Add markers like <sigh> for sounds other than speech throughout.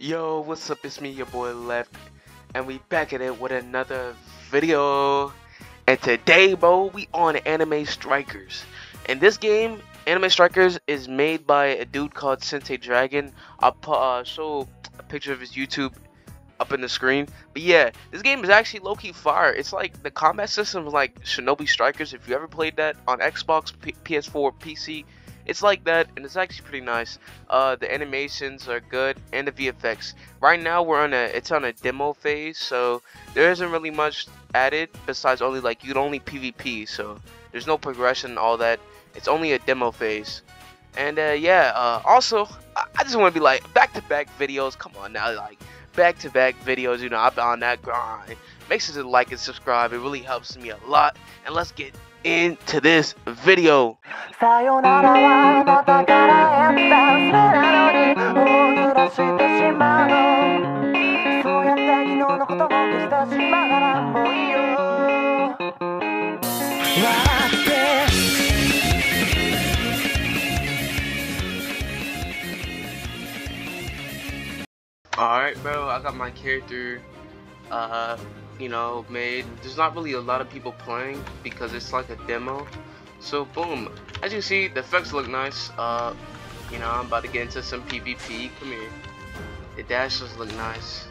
Yo, what's up? It's me, your boy Left, and we back at it with another video. And today, bro, we on Anime Strikers. And this game, Anime Strikers, is made by a dude called Sensei Dragon. I'll put, uh, show a picture of his YouTube up in the screen. But yeah, this game is actually low-key fire. It's like the combat system is like Shinobi Strikers. If you ever played that on Xbox, P PS4, PC, it's like that, and it's actually pretty nice. Uh, the animations are good, and the VFX. Right now, we're on a it's on a demo phase, so there isn't really much added besides only like you'd only PvP, so there's no progression, and all that. It's only a demo phase. And uh, yeah, uh, also I, I just want to be like back-to-back -back videos. Come on now, like back-to-back -back videos. You know, I've been on that grind. Make sure to like and subscribe. It really helps me a lot. And let's get into this video. Alright bro, I got my character uh you know, made. There's not really a lot of people playing because it's like a demo. So boom, as you see, the effects look nice. Uh, you know, I'm about to get into some PvP. Come here. The dashes look nice.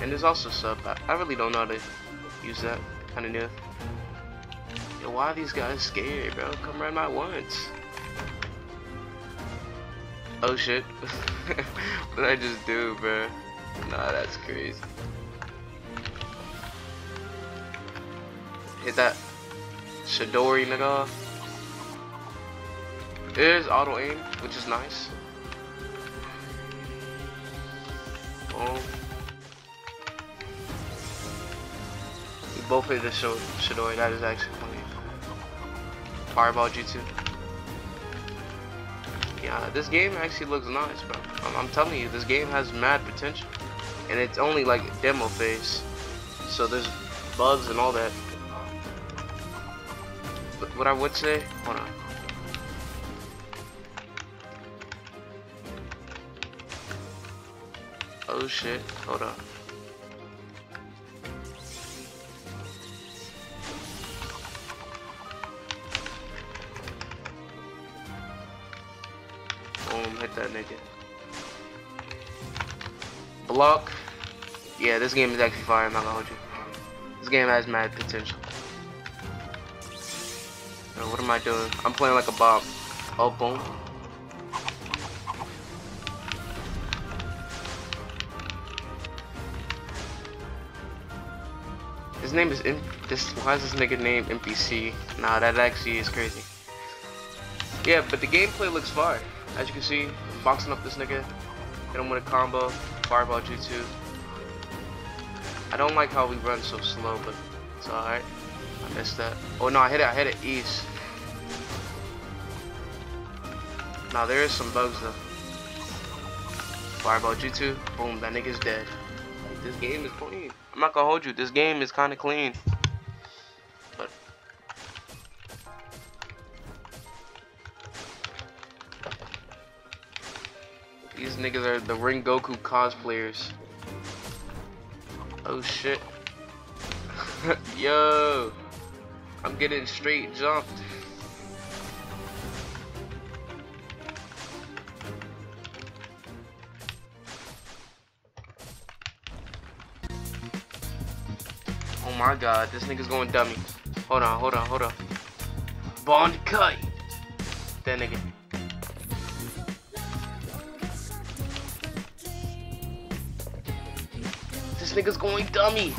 And there's also sub. I, I really don't know how to use that. Kind of new. Yo, why are these guys scared, bro? Come run my once. Oh shit. <laughs> what did I just do, bro? Nah, that's crazy. Hit that Chidori nigga. There's auto aim, which is nice. Boom. We both hit the Chidori, that is actually funny. Fireball Jutsu. Yeah, this game actually looks nice, bro. I'm, I'm telling you, this game has mad potential. And it's only like demo phase. So there's bugs and all that what I would say, hold on. Oh shit, hold on. Boom, hit that nigga. Block. Yeah, this game is actually fire, I'm not gonna hold you. This game has mad potential what am I doing? I'm playing like a bomb. Oh, boom. His name is in this. Why is this nigga name NPC? Nah, that actually is crazy. Yeah, but the gameplay looks fire. As you can see, I'm boxing up this nigga. Hit him with a combo, fireball jutsu. I don't like how we run so slow, but it's alright. I missed that. Oh no, I hit it. I hit it east. Now there is some bugs though. Fireball Jutsu, boom, that nigga's dead. Like, this game is clean. I'm not gonna hold you, this game is kinda clean. But These niggas are the Ring Goku cosplayers. Oh shit. <laughs> Yo, I'm getting straight jumped. Oh my god, this nigga's going dummy. Hold on, hold on, hold on. Bond cut. That nigga. This nigga's going dummy.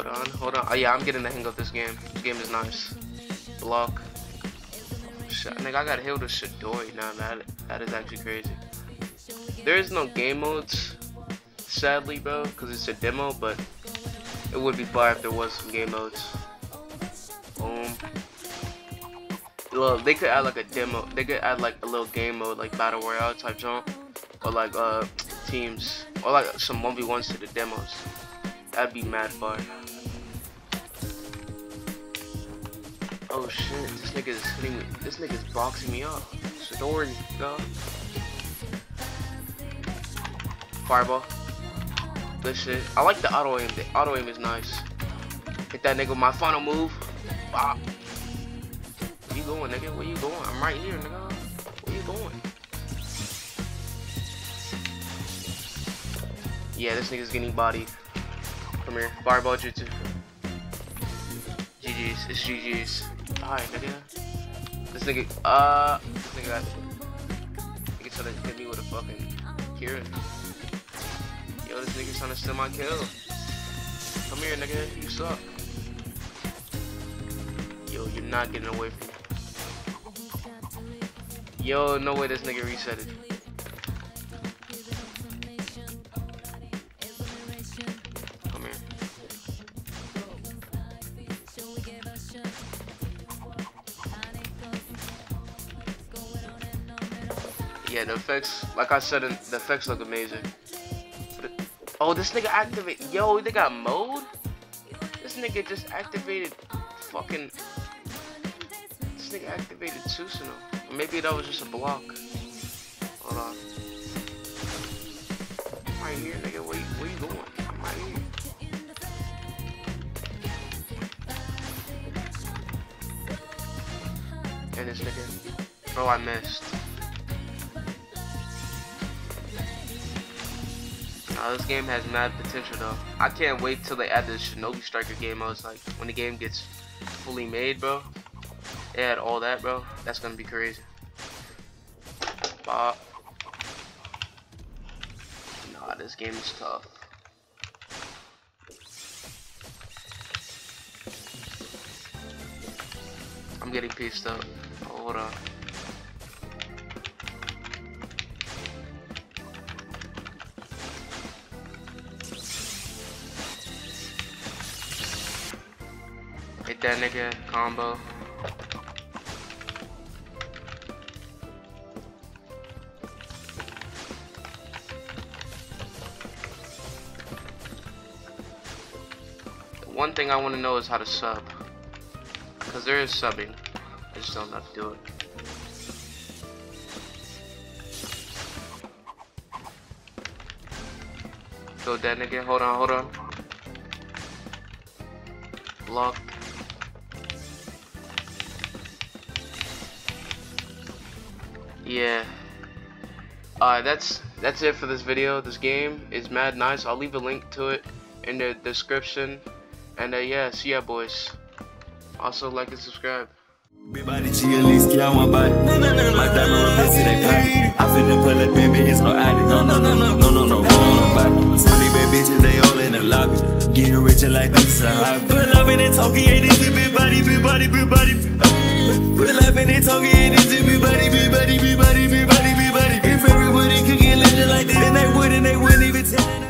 Hold on, hold on. Oh yeah, I'm getting the hang of this game. This game is nice. Block. Shit, nigga, I got to heal the Chidori now. That that is actually crazy. There is no game modes, sadly, bro, because it's a demo. But it would be fire if there was some game modes. Boom. Well, they could add like a demo. They could add like a little game mode, like battle royale type jump, or like uh teams Or like some 1v1s to the demos. That'd be mad fun. Oh shit, this nigga is hitting me. This nigga is boxing me up. Chidori, go. Fireball. Good shit. I like the auto aim. The auto aim is nice. Hit that nigga with my final move. Bop. Where you going, nigga? Where you going? I'm right here, nigga. Where you going? Yeah, this nigga's getting bodied. Come here. Fireball jutsu. GG's. It's GG's. Alright, nigga. This nigga, uh, this nigga got, nigga trying to hit me with a fucking Kira. Yo, this nigga trying to steal my kill. Come here, nigga. You suck. Yo, you're not getting away from me. Yo, no way this nigga reset it. Yeah, the effects, like I said, the effects look amazing. Oh, this nigga activate. Yo, they got mode? This nigga just activated fucking. This nigga activated Susanoo. Or maybe that was just a block. Hold on. I'm right here, nigga. Where, where you going? I'm right here. And this nigga. Oh, I missed. Uh, this game has mad potential though. I can't wait till they add the Shinobi Striker game. I was like, when the game gets fully made, bro. They add all that, bro. That's gonna be crazy. Bop. Nah, this game is tough. I'm getting pissed up. Hold on. That nigga combo. one thing I want to know is how to sub. Because there is subbing. I just don't know how to do it. Go that nigga. Hold on, hold on. Block. Yeah uh, that's that's it for this video this game is mad nice I'll leave a link to it in the description and uh, yeah see ya boys also like and subscribe Everybody chill, least get one body. No, no, no, My diamond replace they pack. I finna pull it, baby, it's no addict. No, no, no, no, no, no, no, nobody. Some bad bitches, they all in the lobby. Getting richer like this is a hobby. Put laughing and talking, ain't this big body, big body, big body. Put laughing and talking, ain't this big body, big body, big body, big body. If everybody could get legend like this, then they wouldn't, they wouldn't even tell